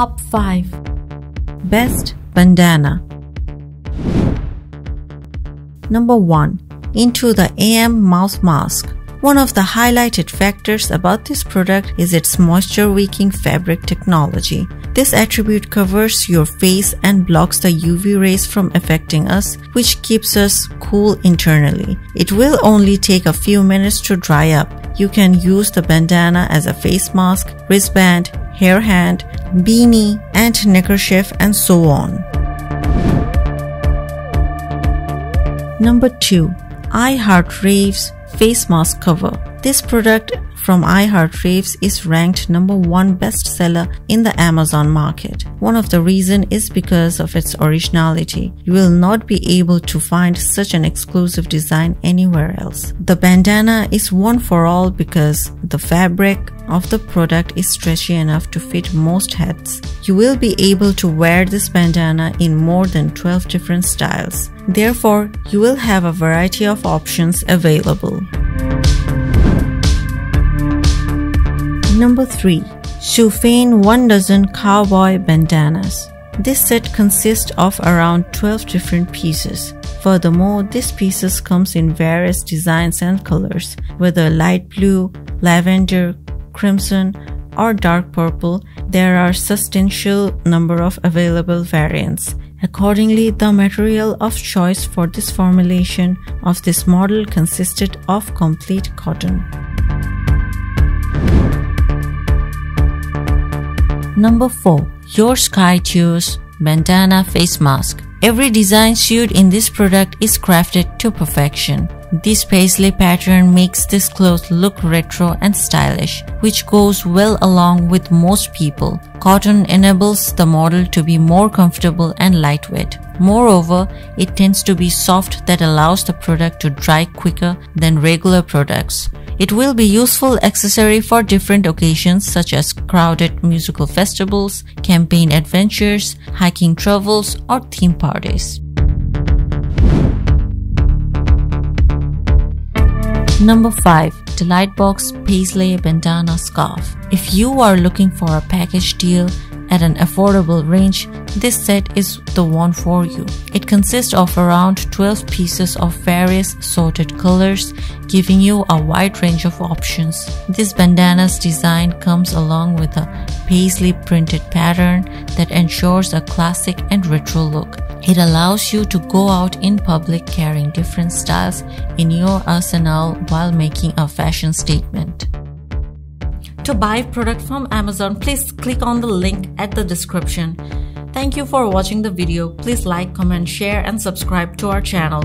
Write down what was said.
Top 5 Best Bandana Number 1. Into the AM Mouth Mask one of the highlighted factors about this product is its moisture wicking fabric technology. This attribute covers your face and blocks the UV rays from affecting us, which keeps us cool internally. It will only take a few minutes to dry up. You can use the bandana as a face mask, wristband, hair hand, beanie, and neckerchief and so on. Number 2. iHeartRaves face mask cover. This product from iHeart is ranked number one bestseller in the Amazon market. One of the reason is because of its originality. You will not be able to find such an exclusive design anywhere else. The bandana is one for all because the fabric of the product is stretchy enough to fit most heads. You will be able to wear this bandana in more than 12 different styles. Therefore, you will have a variety of options available. Number 3. Soophen 1 dozen cowboy bandanas. This set consists of around 12 different pieces. Furthermore, these pieces comes in various designs and colors, whether light blue, lavender, crimson, or dark purple, there are substantial number of available variants. Accordingly, the material of choice for this formulation of this model consisted of complete cotton. Number 4. URSKYTOUS Bandana Face Mask. Every design suit in this product is crafted to perfection. This paisley pattern makes this cloth look retro and stylish, which goes well along with most people. Cotton enables the model to be more comfortable and lightweight. Moreover, it tends to be soft that allows the product to dry quicker than regular products. It will be useful accessory for different occasions such as crowded musical festivals, campaign adventures, hiking travels, or theme parties. Number 5. Delightbox Paisley Bandana Scarf. If you are looking for a package deal at an affordable range, this set is the one for you. It consists of around 12 pieces of various sorted colors, giving you a wide range of options. This bandana's design comes along with a paisley printed pattern that ensures a classic and retro look. It allows you to go out in public carrying different styles in your arsenal while making a fashion statement. To buy product from Amazon, please click on the link at the description. Thank you for watching the video. Please like, comment, share and subscribe to our channel.